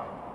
Bye.